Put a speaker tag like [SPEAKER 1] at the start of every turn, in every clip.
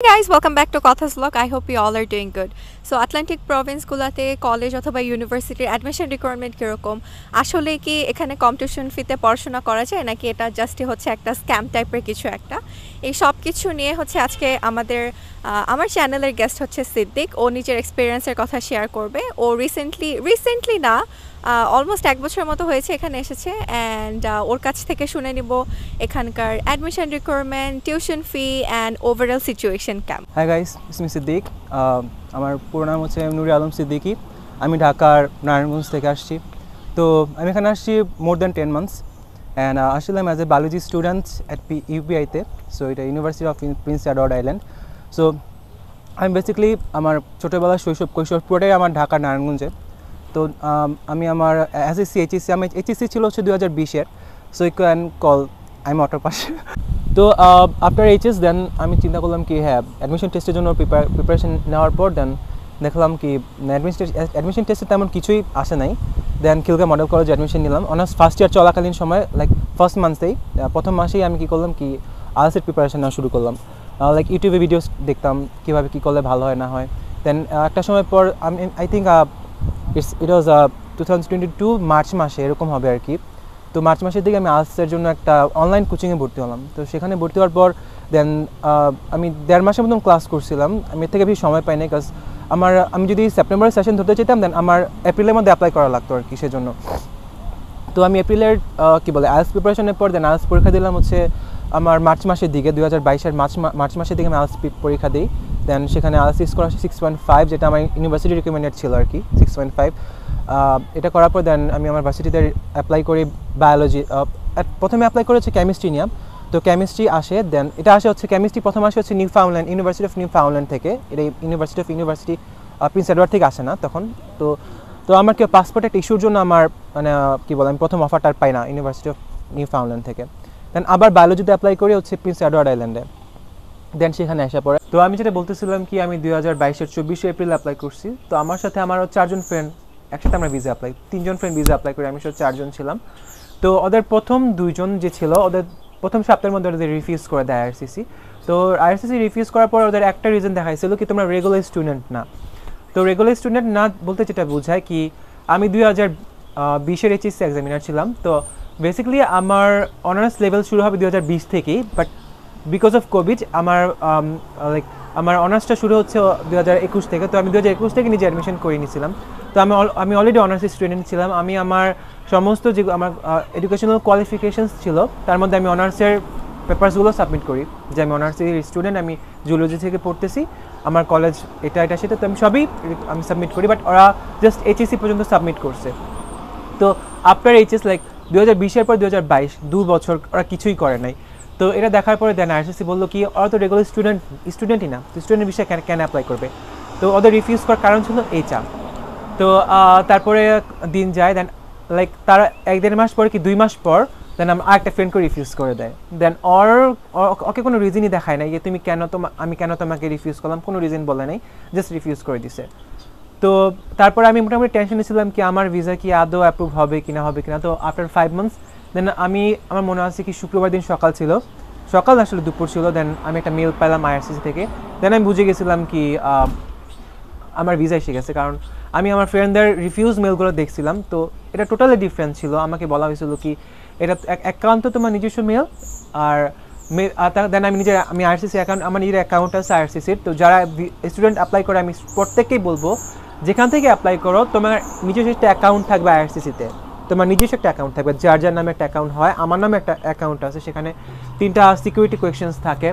[SPEAKER 1] guys, welcome back to blog I hope you all are doing good so Atlantic প্রভিন্সগুলোতে college অথবা ইউনিভার্সিটির admission requirement কীরকম? আসলে কি এখানে কম্পিটিশন ফিতে পড়াশোনা করা যায় নাকি এটা জাস্টই হচ্ছে একটা স্ক্যাম টাইপের কিছু একটা? এই সব কিছু নিয়ে হচ্ছে আজকে আমাদের আমার চ্যানেলের গেস্ট হচ্ছে সিদ্দিক। ও নিজের এক্সপিরিয়েন্সের কথা শেয়ার করবে। ও রিসেন্টলি রিসেন্টলি না অলমোস্ট এক বছর মতো হয়েছে এখানে এসেছে অ্যান্ড ওর কাছ থেকে শুনে নিব এখানকার admission requirement tuition fee and overall situation camp
[SPEAKER 2] hi guys Ismi Siddique আমার পুরো নাম হচ্ছে নুরি আলম সিদ্দিকি। আমি ঢাকার নারায়ণগঞ্জ থেকে আসছি। তো আমি এখানে আসছি more than ten months and আসছিলাম as a biology students at P ইউপিআইতে so এটা university of Prince Edward Island so আমি বেসিক্যালি আমার ছোটোবেলা শৈশব কৈশোর পুরোটাই আমার ঢাকার নারায়ণগঞ্জে। তো, আমি আমার এস এস সি এইচএসসি আমি এইচএসসি ছিল হচ্ছে দু হাজার বিশের so you can call I am auto pass তো আফটার এইচএস দেন আমি চিন্তা করলাম কি হ্যাঁ অ্যাডমিশন টেস্টের জন্য প্রিপারেশন নেওয়ার পর দেন দেখলাম কি অ্যাডমিশন টেস্টে তেমন কিছুই আসে নাই। দেন খিলকা মডেল কলেজে অ্যাডমিশন নিলাম। অনার্স ফার্স্ট ইয়ার চলাকালীন সময় লাইক ফার্স্ট মান্থেই প্রথম মাসেই আমি কী করলাম কি আলসের প্রিপারেশন নেওয়া শুরু করলাম। লাইক ইউটিউবে ভিডিওস দেখতাম, কীভাবে কী করলে ভালো হয়, না হয়। দেন একটা সময় পর আমি I think it's it was two thousand twenty two March মাসে, এরকম হবে আর কি। তো মার্চ মাসের দিকে আমি আর্টসের জন্য একটা অনলাইন কোচিংয়ে ভর্তি হলাম। তো সেখানে ভর্তি হওয়ার পর দেন আমি দেড় মাসের মতন ক্লাস করছিলাম। আমি এর থেকে বেশি সময় পাইনি কাজ আমার, আমি যদি সেপ্টেম্বরের সেশন ধরতে চাইতাম দেন আমার এপ্রিলের মধ্যে অ্যাপ্লাই করা লাগতো আর কি সেজন্য। তো আমি এপ্রিলের কী বলে আইএলস প্রিপারেশনের পর দেন আইএলস পরীক্ষা দিলাম হচ্ছে আমার মার্চ মাসের দিকে, দুই হাজার বাইশের মার্চ মার্চ মাসের দিকে আমি আইএলস পরীক্ষা দিই। দেন সেখানে আইএলস স্কোর আসে সিক্স পয়েন্ট ফাইভ যেটা আমার ইউনিভার্সিটি রিকমেন্ডেড ছিল আর কি সিক্স পয়েন্ট ফাইভ এটা করার পর দেন আমি আমার ভার্সিটিতে অ্যাপ্লাই করি বায়োলজি প্রথমে অ্যাপ্লাই করেছি কেমিস্ট্রি নিয়ে। তো কেমিস্ট্রি আসে দেন এটা আসে হচ্ছে কেমিস্ট্রি প্রথম আসে হচ্ছে Newfoundland university of Newfoundland থেকে। এটা university of university Prince Edward থেকে আসে না তখন। তো তো আমার কেউ পাসপোর্ট একটা ইস্যুর জন্য আমার মানে কী বলে, আমি প্রথম অফারটা পাই না ইউনিভার্সিটি অফ নিউ ফাউন্ডল্যান্ড থেকে। দেন আবার বায়োলজিতে অ্যাপ্লাই করি হচ্ছে প্রিন্স এডওয়ার্ড আইল্যান্ডে দেন সেখানে আসা পড়ে। তো আমি যেটা বলতেছিলাম কি, আমি দুই হাজার বাইশের চব্বিশে এপ্রিল অ্যাপ্লাই করছি। তো আমার সাথে আমার চারজন ফ্রেন্ড একসাথে আমরা ভিসা অ্যাপ্লাই তিনজন ফ্রেন্ড ভিসা অ্যাপ্লাই করি আমি সব চারজন ছিলাম। তো ওদের প্রথম দুইজন যে ছিল, ওদের প্রথম সপ্তাহের মধ্যে ওদের রিফিউজ করে দেয় আইআরসিসি তো আইআরসিসি রিফিউজ করার পর ওদের একটা রিজন দেখাইছিল কি, তোমরা রেগুলার স্টুডেন্ট না। তো রেগুলার স্টুডেন্ট না বলতে যেটা বোঝায় কি, আমি দুই হাজার বিশের এইচএসসি এক্সামিনার ছিলাম। তো বেসিক্যালি আমার অনার্স লেভেল শুরু হবে দু হাজার বিশ থেকেই বাট বিকজ অফ কোভিড আমার লাইক আমার অনার্সটা শুরু হচ্ছে দু হাজার একুশ থেকে। তো আমি দু হাজার একুশ থেকে নিজে অ্যাডমিশন করে নিয়েছিলাম। তো আমি আমি অলরেডি অনার্স স্টুডেন্ট ছিলাম। আমি আমার সমস্ত যে, আমার এডুকেশনাল কোয়ালিফিকেশনস ছিল, তার মধ্যে আমি অনার্সের পেপারসগুলো সাবমিট করি। যে আমি অনার্সের স্টুডেন্ট আমি জুলজি থেকে পড়তেছি, আমার কলেজ এটা এটা, সেটা, তো আমি সবই আমি সাবমিট করি বাট ওরা জাস্ট এইচএসসি পর্যন্ত সাবমিট করছে। তো আফটার এইচএস লাইক দু হাজার পর দু হাজার বাইশ, দু বছর ওরা কিছুই করে নাই। তো এটা দেখার পরে দেন আইসিসি বলল কি, ওরা তো রেগুলার স্টুডেন্ট স্টুডেন্টই না স্টুডেন্টের বিষয়ে কেন কেন অ্যাপ্লাই করবে। তো ওদের রিফিউজ করার কারণ ছিল এই চাপ। তো তারপরে দিন যায় দেন লাইক তারা এক দেড় মাস পরে কি দুই মাস পর দেন আমার আরেকটা ফ্রেন্ডকে রিফিউজ করে দেয়। দেন ওর ওকে কোনো রিজনই দেখায় নাই যে, তুমি কেন তোমা, আমি কেন তোমাকে রিফিউজ করলাম? কোনো রিজন বলে নাই জাস্ট রিফিউজ করে দিছে। তো তারপরে আমি মোটামুটি টেনশনে ছিলাম কি আমার ভিসা কি আদৌ অ্যাপ্রুভ হবে কিনা হবে কিনা। তো আফটার ফাইভ মান্থস দেন আমি, আমার মনে আছে কি শুক্রবার দিন সকাল ছিল। সকাল আসলে দুপুর ছিল দেন আমি একটা মেল পেলাম আইআরসিসি থেকে। দেন আমি বুঝে গেছিলাম কি আমার ভিসা এসে গেছে। কারণ আমি আমার ফ্রেন্ডদের রিফিউজ মেলগুলো দেখছিলাম। তো এটা টোটালি ডিফারেন্ট ছিল। আমাকে বলা হয়েছিল কি, এটা এক- একান্ত তোমার নিজস্ব মেল আর দেন আমি নিজের, আমি আরসিসি অ্যাকাউন্ট আমার নিজের অ্যাকাউন্ট আছে আরসিসির তো যারা স্টুডেন্ট অ্যাপ্লাই করে, আমি প্রত্যেককেই বলব, যেখান থেকে অ্যাপ্লাই করো, তোমার নিজস্ব একটা অ্যাকাউন্ট থাকবে আইআরসিসিতে তোমার নিজস্ব একটা অ্যাকাউন্ট থাকবে, যার যার নামে একটা অ্যাকাউন্ট হয়, আমার নামে একটা অ্যাকাউন্ট আছে, সেখানে তিনটা সিকিউরিটি কোয়েশনস থাকে।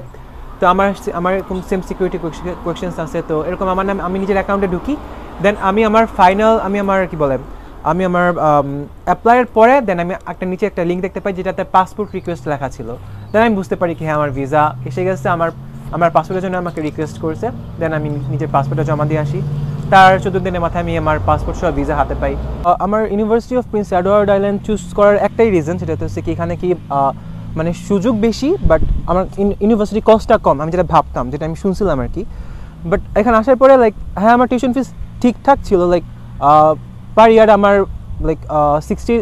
[SPEAKER 2] তো আমার আমার এরকম সেম সিকিউরিটি কোয়েশনস আছে, তো এরকম আমার নাম, আমি নিজের অ্যাকাউন্টে ঢুকি। দেন আমি আমার ফাইনাল আমি আমার কি বলে আমি আমার অ্যাপ্লাইয়ের পরে দেন আমি একটা নিচে একটা লিঙ্ক দেখতে পাই যেটাতে পাসপোর্ট রিকোয়েস্ট লেখা ছিল। দেন আমি বুঝতে পারি কি হ্যাঁ আমার ভিসা এসে গেছে, আমার আমার পাসপোর্টের জন্য আমাকে রিকোয়েস্ট করেছে। দেন আমি নিজের পাসপোর্টটা জমা দিয়ে আসি। তার চোদ্দ দিনের মাথায় আমি আমার পাসপোর্ট সহ ভিসা হাতে পাই। আমার university of Prince Edward Island choose করার একটাই রিজন সেটা হচ্ছে কি, এখানে কি মানে সুযোগ বেশি বাট আমার ইউনিভার্সিটি কস্টটা কম। আমি যেটা ভাবতাম, যেটা আমি শুনছিলাম আর কি। বাট এখানে আসার পরে লাইক হ্যাঁ আমার টিউশন ফিস ঠিকঠাক ছিল লাইক পার ইয়ার আমার লাইক সিক্সটি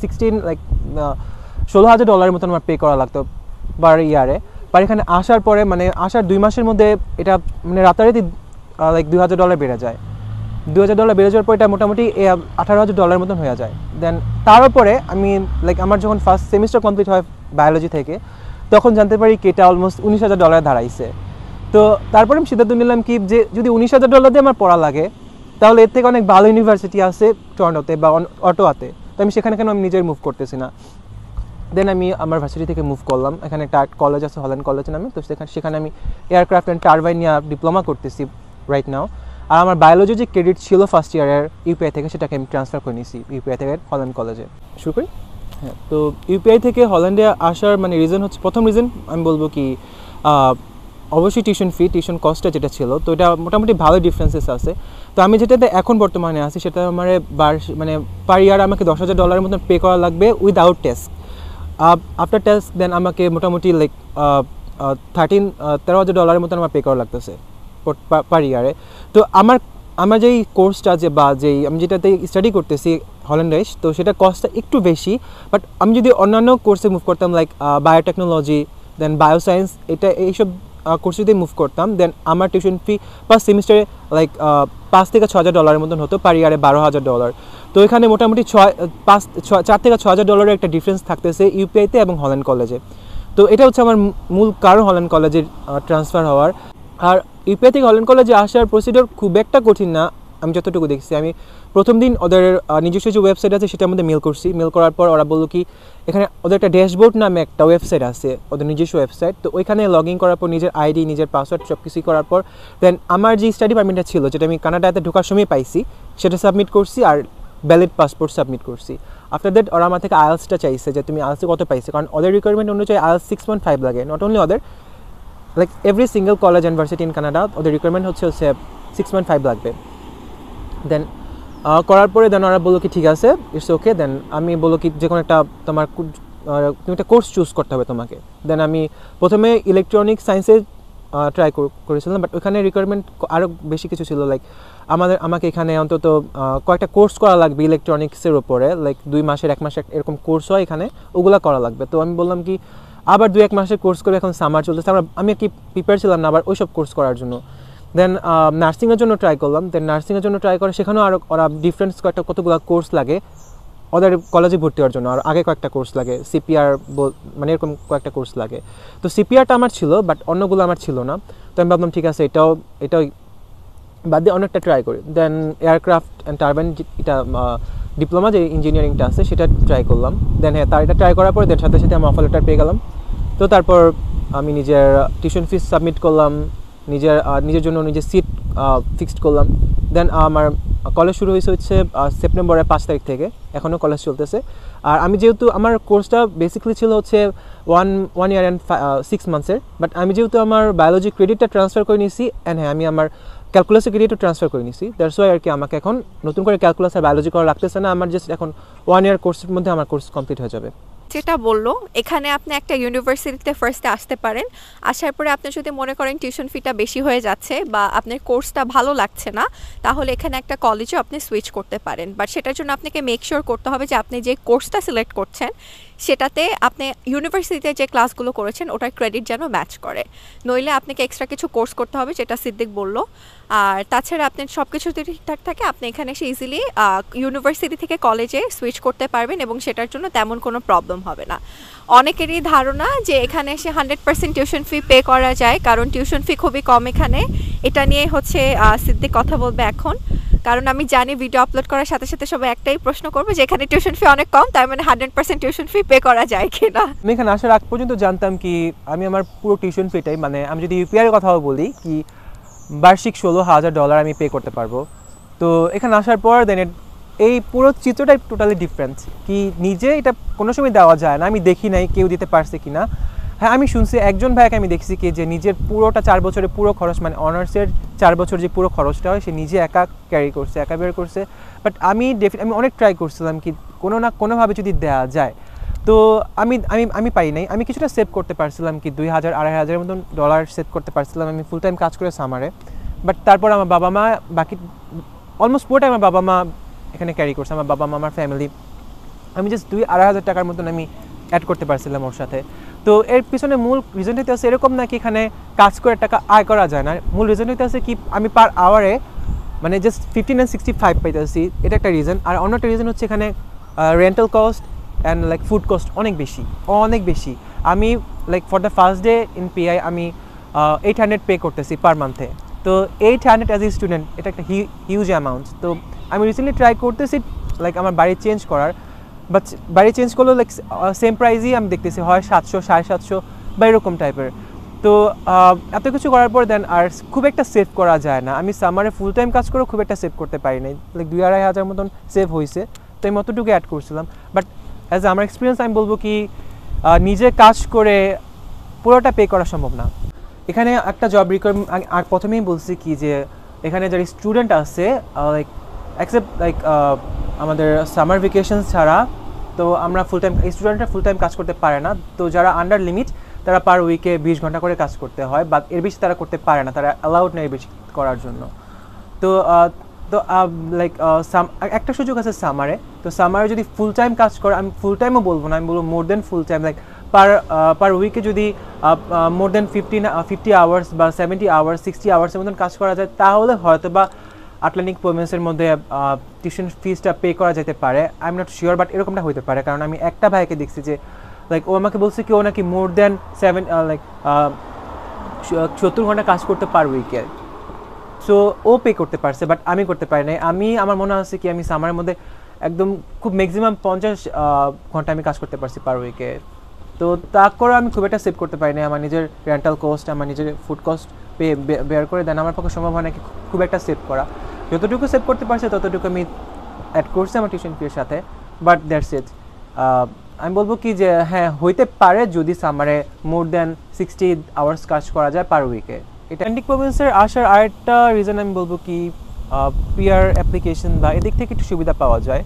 [SPEAKER 2] সিক্সটিন লাইক ষোলো হাজার ডলারের মতন আমার পে করা লাগতো পার ইয়ারে পার এখানে আসার পরে মানে আসার দুই মাসের মধ্যে এটা মানে রাতারাতি লাইক দুই হাজার ডলার বেড়ে যায়। দু হাজার ডলার বেড়ে যাওয়ার পর এটা মোটামুটি আঠারো হাজার ডলার মতন হয়ে যায়। দেন তার উপরে আমি লাইক আমার যখন ফার্স্ট সেমিস্টার কমপ্লিট হয় বায়োলজি থেকে, তখন জানতে পারি কি এটা অলমোস্ট উনিশ হাজার ডলার দাঁড়াইছে। তো তারপরে আমি সিদ্ধান্ত নিলাম কি যে, যদি উনিশ হাজার ডলার দিয়ে আমার পড়া লাগে তাহলে এর থেকে অনেক ভালো ইউনিভার্সিটি আছে টর্নোতে বা অটোয়াতে তো আমি সেখানে কেন আমি নিজের মুভ করতেছি না? দেন আমি আমার ভার্সিটি থেকে মুভ করলাম। এখানে একটা কলেজ আছে হল্যান্ড কলেজ নামে। তো সেখানে সেখানে আমি এয়ারক্রাফট অ্যান্ড টারবাইন নিয়ে ডিপ্লোমা করতেছি রাইট নাও আর আমার বায়োলজি যে ক্রেডিট ছিল ফার্স্ট ইয়ারের ইউপিআই থেকে, সেটাকে আমি ট্রান্সফার করে নিয়েছি ইউপিআই থেকে হল্যান্ড কলেজে শুরু করি? হ্যাঁ তো ইউপিআই থেকে হল্যান্ডে আসার মানে রিজন হচ্ছে প্রথম রিজন আমি বলব কি অবশ্যই টিউশন ফি টিউশন কস্টটা যেটা ছিল, তো এটা মোটামুটি ভালো ডিফারেন্সেস আছে। তো আমি যেটাতে এখন বর্তমানে আছি, সেটা আমার বার্ষ মানে পার ইয়ার আমাকে দশ হাজার ডলারের মতন পে করা লাগবে without test after test then আমাকে মোটামুটি লাইক থার্টিন তেরো হাজার ডলারের মতন আমার পে করা লাগতেছে পার ইয়ারে তো আমার আমার যেই কোর্সটা যে বা যেই, আমি যেটাতে স্টাডি করতেছি হল্যান্ডেস তো সেটা কস্টটা একটু বেশি বাট আমি যদি অন্যান্য কোর্সে মুভ করতাম লাইক বায়োটেকনোলজি দেন বায়োসায়েন্স এটা এইসব কোর্স যদি মুভ করতাম দেন আমার টিউশন ফি পার সেমিস্টারে লাইক পাঁচ থেকে ছ হাজার ডলারের মতন হতো পার ইয়ারে বারো হাজার ডলার তো এখানে মোটামুটি ছয় পাঁচ চার থেকে ছ হাজার ডলারের একটা ডিফারেন্স থাকতেছে ইউপিআইতে এবং হল্যান্ড কলেজে তো এটা হচ্ছে আমার মূল কারণ হল্যান্ড কলেজের ট্রান্সফার হওয়ার। আর ইউপিআই থেকে হল্যান্ড কলেজে আসার প্রসিডিওর খুব একটা কঠিন না, আমি যতটুকু দেখছি। আমি প্রথম দিন ওদের নিজস্ব যে ওয়েবসাইট আছে সেটা মধ্যে মেল করছি। মেল করার পর ওরা বলল কি, এখানে ওদের একটা ড্যাশবোর্ড নামে একটা ওয়েবসাইট আছে, ওদের নিজস্ব ওয়েবসাইট তো ওইখানে লগ ইন করার পর নিজের আইডি নিজের পাসওয়ার্ড সব কিছুই করার পর দেন আমার যে স্টাডি পারমিটটা ছিল, যেটা আমি কানাডাতে ঢোকার সময় পাইছি, সেটা সাবমিট করছি আর ভ্যালিড পাসপোর্ট সাবমিট করছি। আফটার দ্যাট ওরা আমার থেকে আইএলসটা চাইছে যে তুমি আইএলসে কত পাইছে, কারণ ওদের রিকোয়ারমেন্ট অনুযায়ী আইএলস সিক্স পয়েন্ট ফাইভ লাগে। নট অনলি ওদের like every single college university in Canada ওদের রিকোয়ারমেন্ট হচ্ছে হচ্ছে সিক্স পয়েন্ট ফাইভ লাগবে। দেন করার পরে দেন ওরা বলল কি, ঠিক আছে ইটস ওকে দেন আমি বলল কি, যে কোনো একটা তোমার তুমি একটা কোর্স চুজ করতে হবে তোমাকে। দেন আমি প্রথমে ইলেকট্রনিক সায়েন্সে ট্রাই করেছিলাম বাট ওখানে রিকোয়ারমেন্ট আরও বেশি কিছু ছিল লাইক আমাদের, আমাকে এখানে অন্তত কয়েকটা কোর্স করা লাগবে ইলেকট্রনিক্সের উপরে লাইক দুই মাসের, এক মাসের এরকম কোর্স হয় এখানে, ওগুলা করা লাগবে। তো আমি বললাম কি, আবার দুই, এক মাসের কোর্স করে এখন সামার চলতেছে, আমরা, আমি কি প্রিপেয়ার ছিলাম না আবার ওইসব কোর্স করার জন্য। দেন নার্সিংয়ের জন্য ট্রাই করলাম। দেন নার্সিংয়ের জন্য ট্রাই করে সেখানেও আরও ওরা ডিফারেন্স কয়েকটা কতগুলো কোর্স লাগে। ওদের কলেজে ভর্তি হওয়ার জন্য। আর আগে কয়েকটা কোর্স লাগে। সিপিআর মানে এরকম কয়েকটা কোর্স লাগে। তো সিপিআরটা আমার ছিল বাট অন্যগুলো আমার ছিল না। তো আমি ভাবলাম, ঠিক আছে, এটাও এটাও বাদ দিয়ে অনেকটা ট্রাই করি। দেন এয়ারক্রাফট অ্যান্ড টারবাইন এটা ডিপ্লোমা যে ইঞ্জিনিয়ারিংটা আছে, সেটা ট্রাই করলাম। দেন হ্যাঁ তার এটা ট্রাই করার পরে দেন সাথে সাথে আমি অফার লেটার পেয়ে গেলাম। তো তারপর আমি নিজের টিউশন ফিস সাবমিট করলাম। নিজের নিজের জন্য নিজের সিট ফিক্সড করলাম। দেন আমার কলেজ শুরু হয়েছে হচ্ছে সেপ্টেম্বরের পাঁচ তারিখ থেকে। এখনও কলেজ চলতেছে। আর আমি যেহেতু, আমার কোর্সটা বেসিক্যালি ছিল হচ্ছে one one year and six মান্থসের but আমি যেহেতু আমার বায়োলজি ক্রেডিটটা ট্রান্সফার করে নিয়েছি অ্যান্ড হ্যাঁ আমি আমার ক্যালকুলাসের ক্রেডিটও ট্রান্সফার করে নিয়েছি। দ্যাটস ওয়াই আর কি আমাকে এখন নতুন করে ক্যালকুলাস আর বায়োলজি করা লাগতেছে না। আমার জাস্ট এখন ওয়ান ইয়ার কোর্সের মধ্যে আমার কোর্স কমপ্লিট হয়ে যাবে।
[SPEAKER 1] যেটা বলল, এখানে আপনি একটা ইউনিভার্সিটিতে ফার্স্টে আসতে পারেন। আসার পরে আপনি যদি মনে করেন টিউশন ফিটা বেশি হয়ে যাচ্ছে বা আপনার কোর্সটা ভালো লাগছে না, তাহলে এখানে একটা কলেজে আপনি সুইচ করতে পারেন। বাট সেটার জন্য আপনাকে মেক শিওর করতে হবে যে আপনি যে কোর্সটা সিলেক্ট করছেন সেটাতে আপনি ইউনিভার্সিটিতে যে ক্লাসগুলো করেছেন, ওটার ক্রেডিট যেন ম্যাচ করে। নইলে আপনাকে এক্সট্রা কিছু কোর্স করতে হবে, যেটা সিদ্দিক বলল। আর তাছাড়া আপনার সব কিছু যদি ঠিকঠাক থাকে, আপনি এখানে এসে ইজিলি ইউনিভার্সিটি থেকে কলেজে সুইচ করতে পারবেন এবং সেটার জন্য তেমন কোনো প্রবলেম হবে না। অনেকেরই ধারণা যে এখানে এসে hundred percent tuition fee pay করা যায়, কারণ টিউশন ফি খুবই কম এখানে। এটা নিয়ে হচ্ছে সিদ্দিক কথা বলবে এখন। কারণ আমি জানি ভিডিও আপলোড করার সাথে সাথে সবাই একটাই প্রশ্ন করবে যে এখানে টিউশন ফি অনেক কম, তার মানে hundred percent tuition fee pay করা যায় কিনা।
[SPEAKER 2] আমি এখানে আসার আগ পর্যন্ত জানতাম কি আমি আমার পুরো টিউশন ফিটাই মানে আমি যদি ইউপিআর কথাও বলি কি বার্ষিক ষোলো হাজার ডলার আমি পে করতে পারব। তো এখানে আসার পর দেন এই পুরো চিত্রটাই টোটালি ডিফারেন্ট কি নিজে এটা কোনো সময় দেওয়া যায় না, আমি দেখি নাই কেউ দিতে পারছে কি না হ্যাঁ আমি শুনছি, একজন ভাইকে আমি দেখছি কি যে নিজের পুরোটা চার বছরের পুরো খরচ মানে অনার্সের চার বছর যে পুরো খরচটা হয়, সে নিজে একা ক্যারি করছে, একা বের করছে। বাট আমি ডেফি আমি অনেক ট্রাই করছিলাম কি কোনো না কোনোভাবে যদি দেওয়া যায়। তো আমি আমি আমি পাই নাই। আমি কিছুটা সেভ করতে পারছিলাম কি দুই হাজার, আড়াই হাজারের মতন ডলার সেভ করতে পারছিলাম আমি ফুল টাইম কাজ করে সামারে বাট তারপর আমার বাবা মা বাকি অলমোস্ট পুরোটাই আমার বাবা মা এখানে ক্যারি করছে, আমার বাবা মা, আমার ফ্যামিলি আমি জাস্ট দুই, আড়াই হাজার টাকার মতন আমি অ্যাড করতে পারছিলাম ওর সাথে। তো এর পিছনে মূল রিজন হইতে আছে এরকম না কি এখানে কাজ করে টাকা আয় করা যায় না? মূল রিজন হইতে আছে কি, আমি পার আওয়ারে মানে just fifteen and sixty five পাইতেছি, এটা একটা রিজন আর অন্য একটা রিজন হচ্ছে এখানে rental cost and like food cost অনেক বেশি অনেক বেশি। আমি like for the first day in PI আমি এইট হান্ড্রেড পে করতেছি পার মান্থে তো eight hundred as a student এটা একটা হিউজ অ্যামাউন্ট তো আমি রিসেন্টলি ট্রাই করতেছি লাইক আমার বাড়ি চেঞ্জ করার। বাট বাড়ি চেঞ্জ করলেও লাইক সেম প্রাইজই আমি দেখতেছি। হয় সাতশো, সাড়ে সাতশো বা এরকম টাইপের তো এত কিছু করার পর দেন আর খুব একটা সেভ করা যায় না। আমি সামারে ফুল টাইম কাজ করেও খুব একটা সেভ করতে পারি নাই। লাইক দুই আড়াই হাজার মতন সেভ হয়েছে তো আমি অতটুকু অ্যাড করছিলাম। বাট অ্যাজ আমার এক্সপিরিয়েন্স আমি বলব কি নিজে কাজ করে পুরোটা পে করা সম্ভব না। এখানে একটা জব রিকোয়ারমেন্ট আর প্রথমেই বলছি কি যে, এখানে যারা স্টুডেন্ট আছে লাইক অ্যাকসেপ্ট লাইক আমাদের সামার ভেকেশন ছাড়া, তো আমরা ফুল টাইম স্টুডেন্টরা ফুল টাইম কাজ করতে পারে না। তো যারা আন্ডার লিমিট তারা পার উইকে বিশ ঘণ্টা করে কাজ করতে হয় বা এর বেশি তারা করতে পারে না, তারা অ্যালাউড নেই বেশি করার জন্য। তো তো লাইক একটা সুযোগ আছে সামারে তো সামারে যদি ফুল টাইম কাজ করে, আমি ফুল টাইমও বলব না, আমি বলব মোর দেন ফুল টাইম লাইক পার পার উইকে যদি more than fifteen fifty hours বা সেভেন্টি আওয়ার্স সিক্সটি আওয়ার্সের মতন কাজ করা যায়, তাহলে হয়তো বা আটলান্টিক প্রভিন্সের মধ্যে টিউশন ফিজটা পে করা যেতে পারে। I am not sure but এরকমটা হতে পারে। কারণ আমি একটা ভাইকে দেখছি যে লাইক ও আমাকে বলছে কি, ও নাকি মোর দেন সেভেন লাইক সত্তর ঘণ্টা কাজ করতে পার উইকে সো ও পে করতে পারছে বাট আমি করতে পারি নাই। আমি, আমার মনে হচ্ছে কি, আমি সামারের মধ্যে একদম খুব ম্যাক্সিমাম পঞ্চাশ ঘণ্টা আমি কাজ করতে পারছি পার উইকে তো তা করে আমি খুব একটা সেভ করতে পারি নাই। আমার নিজের রেন্টাল কস্ট আমার নিজের ফুড কস্ট পে বেয়ার করে দেন, আমার পক্ষে সম্ভব হয় না কি খুব একটা সেভ করা। যতটুকু সেভ করতে পারছে, ততটুকু আমি অ্যাড করছি আমার টিউশন ফির সাথে বাট দ্যাটস ইট আমি বলব কি যে হ্যাঁ হইতে পারে যদি সামারে মোর দেন সিক্সটি আওয়ার্স কাজ করা যায় পার উইকে এটা অ্যান্টিক প্রভিন্সের আসার আরেকটা রিজন আমি বলব কি পিয়ার অ্যাপ্লিকেশন বা এদিক থেকে একটু সুবিধা পাওয়া যায়।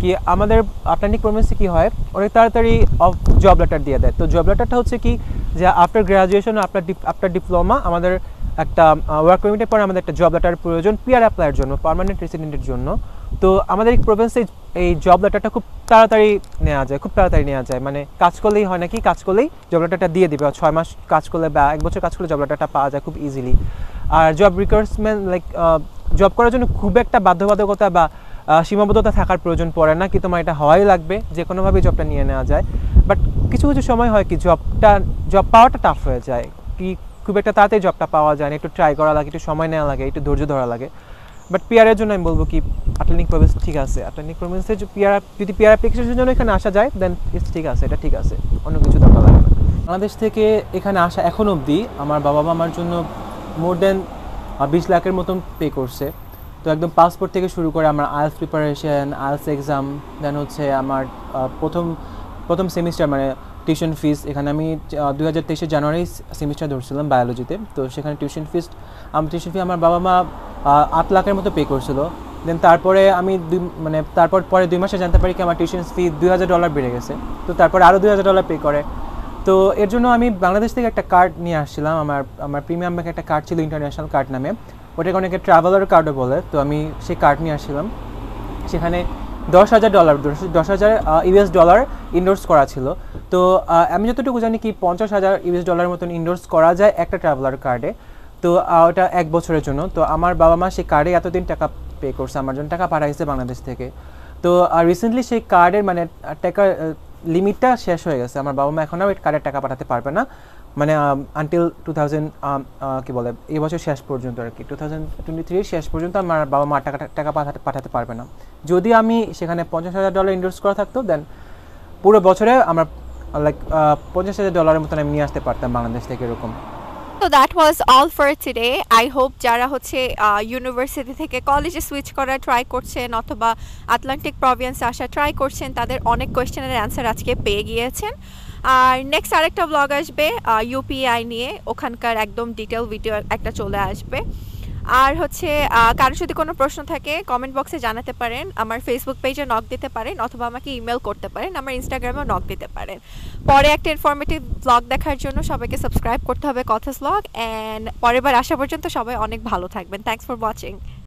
[SPEAKER 2] কি আমাদের আটলান্টিক প্রভিন্সে কি হয় অনেক তাড়াতাড়ি অফ জব লেটার দিয়ে দেয়। তো জব লেটারটা হচ্ছে কি, যে আফটার গ্রাজুয়েশন আপনার আফটার ডিপ্লোমা আমাদের একটা ওয়ার্ক পারমিটের পর আমাদের একটা জব লেটার প্রয়োজন পিআর অ্যাপ্লাইয়ের জন্য পার্মানেন্ট রেসিডেন্টের জন্য। তো আমাদের এই প্রভিন্সে এই জব লেটারটা খুব তাড়াতাড়ি নেওয়া যায়, খুব তাড়াতাড়ি নেওয়া যায়। মানে কাজ করলেই হয় নাকি, কাজ করলেই জব লেটারটা দিয়ে দিবে। ছয় মাস কাজ করলে বা এক বছর কাজ করলে জব লেটারটা পাওয়া যায় খুব ইজিলি আর জব রিকোয়ারমেন্ট লাইক জব করার জন্য খুব একটা বাধ্যবাধকতা বা সীমাবদ্ধতা থাকার প্রয়োজন পড়ে না কি তোমার এটা হওয়াই লাগবে যে কোনোভাবে জবটা নিয়ে নেওয়া যায়। বাট কিছু কিছু সময় হয় কি জবটা জব পাওয়াটা টাফ হয়ে যায়। কি খুব একটা তাড়াতাড়ি জবটা পাওয়া যায় না, একটু ট্রাই করা লাগে, একটু সময় নেওয়া লাগে, একটু ধৈর্য ধরা লাগে। বাট পিআরের জন্য আমি বলব কি আটলান্টিক প্রভিন্স ঠিক আছে। আটলান্টিক প্রভিন্সে পিআর যদি পিআর অ্যাপ্লিকেশনের জন্য এখানে আসা যায় দেন ইটস ঠিক আছে, এটা ঠিক আছে, অন্য কিছু দরকার লাগে না। বাংলাদেশ থেকে এখানে আসা এখন অবধি আমার বাবা মা আমার জন্য মোর দেন বিশ লাখের মতন পে করছে। তো একদম পাসপোর্ট থেকে শুরু করে আমার IELTS preparation IELTS exam then হচ্ছে আমার প্রথম প্রথম সেমিস্টার মানে টিউশন ফিস এখানে আমি দুই হাজার তেইশে জানুয়ারি সেমিস্টার ধরছিলাম বায়োলজিতে তো সেখানে টিউশন ফিস আমার টিউশন ফি আমার বাবা মা আট লাখের মতো পে করছিল। দেন তারপরে আমি দুই মানে তারপর পরে দুই মাসে জানতে পারি কি আমার টিউশন ফি দুই হাজার ডলার বেড়ে গেছে। তো তারপরে আরও দুই হাজার ডলার পে করে। তো এর জন্য আমি বাংলাদেশ থেকে একটা কার্ড নিয়ে আসছিলাম। আমার আমার প্রিমিয়াম ব্যাংকে একটা কার্ড ছিল ইন্টারন্যাশনাল কার্ড নামে। ওটাকে অনেকে ট্রাভেলার কার্ডও বলে। তো আমি সেই কার্ড নিয়ে আসছিলাম। সেখানে দশ হাজার ডলার দশ হাজার ইউএস ডলার ইনডোর্স করা ছিল। তো আমি যতটুকু জানি কি পঞ্চাশ হাজার ইউএস ডলার মতন ইনডোর্স করা যায় একটা ট্রাভেলার কার্ডে তো ওটা এক বছরের জন্য। তো, আমার বাবা মা সেই কার্ডে এতদিন টাকা পে করছে, আমার জন্য টাকা পাঠাইছে বাংলাদেশ থেকে। তো রিসেন্টলি সেই কার্ডের মানে টাকার লিমিটটা শেষ হয়ে গেছে। আমার বাবা মা এখন আর কার্ডের টাকা পাঠাতে পারবে না। মানে আনটিল টু থাউজেন্ড কী বলে, এই বছর শেষ পর্যন্ত আর কি। টু থাউজেন্ড টোয়েন্টি থ্রির শেষ পর্যন্ত আমার বাবা মা টাকা টাকা পাঠাতে পাঠাতে পারবে না। যদি আমি সেখানে পঞ্চাশ হাজার ডলার ইনভেস্ট করা থাকতো দেন পুরো বছরে আমার লাইক পঞ্চাশ হাজার ডলারের মতন আমি নিয়ে আসতে পারতাম বাংলাদেশ থেকে এরকম।
[SPEAKER 1] তো that was all for today I hope যারা হচ্ছে ইউনিভার্সিটি থেকে কলেজে সুইচ করার ট্রাই করছেন অথবা আটলান্টিক প্রভিন্সে আসা ট্রাই করছেন, তাদের অনেক কোয়েশ্চেনের অ্যান্সার আজকে পেয়ে গিয়েছেন। আর নেক্সট আরেকটা ব্লগ আসবে ইউপিআই নিয়ে। ওখানকার একদম ডিটেল ভিডিও একটা চলে আসবে। আর হচ্ছে কারও যদি কোনো প্রশ্ন থাকে কমেন্ট বক্সে জানাতে পারেন। আমার ফেসবুক পেজে নক দিতে পারেন, অথবা আমাকে ইমেল করতে পারেন। আমার ইনস্টাগ্রামেও নক দিতে পারেন। পরে একটা ইনফরমেটিভ ব্লগ দেখার জন্য সবাইকে সাবস্ক্রাইব করতে হবে কথাস ব্লগ অ্যান্ড পরের বার আসা পর্যন্ত সবাই অনেক ভালো থাকবেন। Thanks for watching